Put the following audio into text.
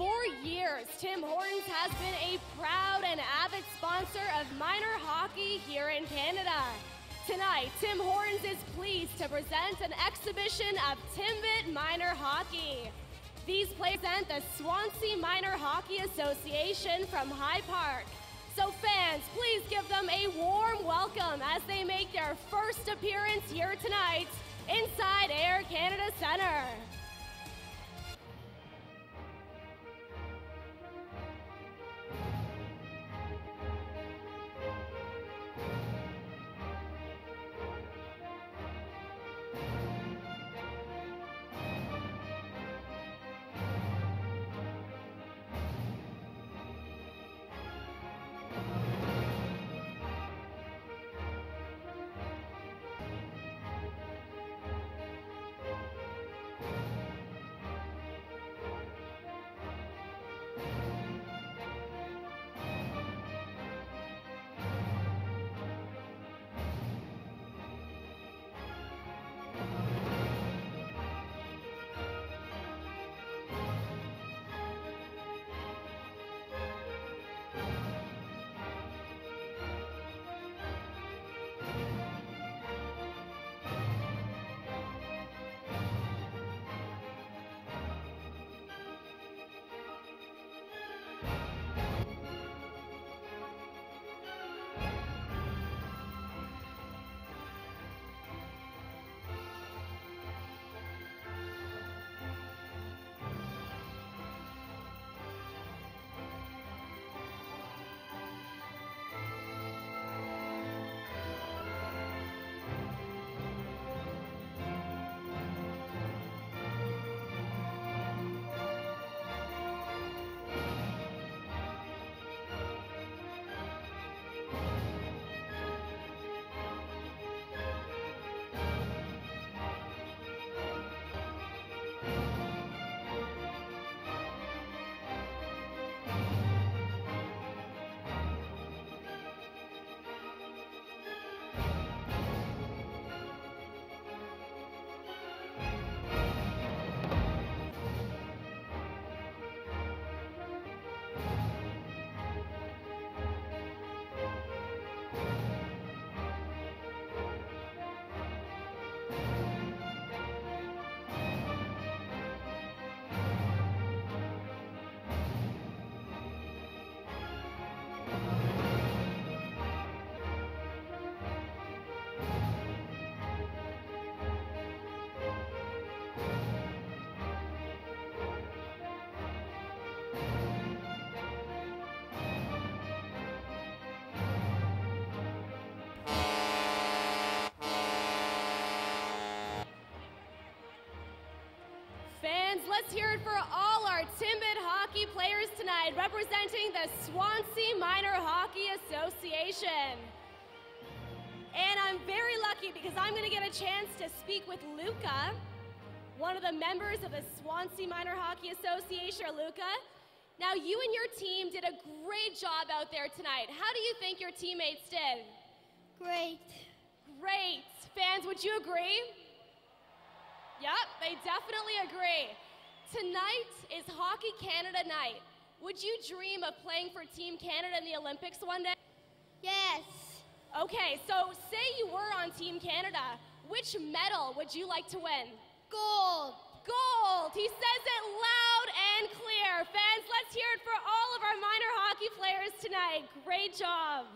For years, Tim Hortons has been a proud and avid sponsor of minor hockey here in Canada. Tonight, Tim Hortons is pleased to present an exhibition of Timbit Minor Hockey. These players present the Swansea Minor Hockey Association from High Park. So fans, please give them a warm welcome as they make their first appearance here tonight inside Air Canada Centre. Let's hear it for all our Timbit hockey players tonight representing the Swansea Minor Hockey Association. And I'm very lucky because I'm going to get a chance to speak with Luca, one of the members of the Swansea Minor Hockey Association. Luca, now you and your team did a great job out there tonight. How do you think your teammates did? Great. Great. Fans, would you agree? Yep, they definitely agree. Tonight is Hockey Canada night. Would you dream of playing for Team Canada in the Olympics one day? Yes. Okay, so say you were on Team Canada. Which medal would you like to win? Gold. Gold! He says it loud and clear. Fans, let's hear it for all of our minor hockey players tonight. Great job.